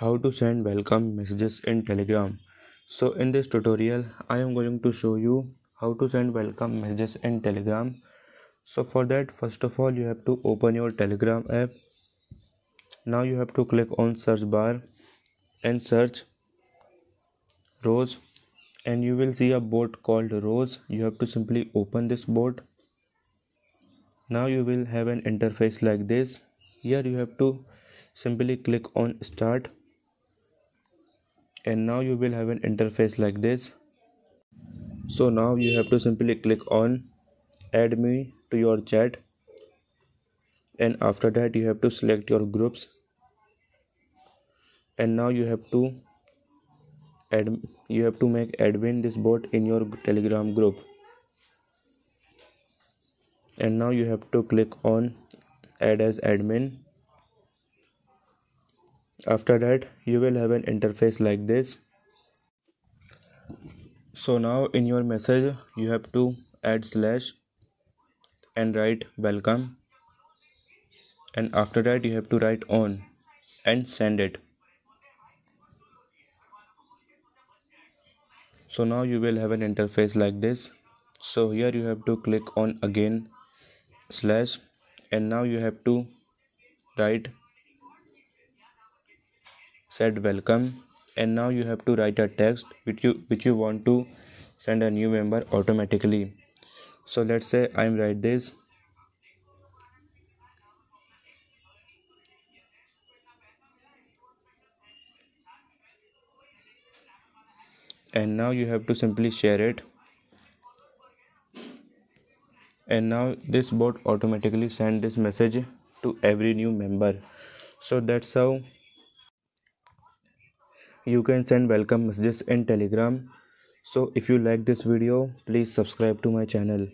how to send welcome messages in telegram. So in this tutorial i am going to show you how to send welcome messages in telegram. So for that first of all you have to open your telegram app. Now you have to click on search bar and search rose and you will see a bot called rose. You have to simply open this bot. Now you will have an interface like this. Here you have to simply click on start and now you will have an interface like this. So now you have to simply click on add me to your chat. And after that you have to select your groups. And now you have to add you have to make admin this bot in your telegram group. And now you have to click on add as admin after that you will have an interface like this. So now in your message you have to add slash and write welcome. And after that you have to write on and send it. So now you will have an interface like this. So here you have to click on again slash. And now you have to write set welcome and now you have to write a text which you which you want to send a new member automatically. So let's say i'm write this. And now you have to simply share it. And now this bot automatically send this message to every new member. So that's how you can send welcome messages in telegram. So if you like this video please subscribe to my channel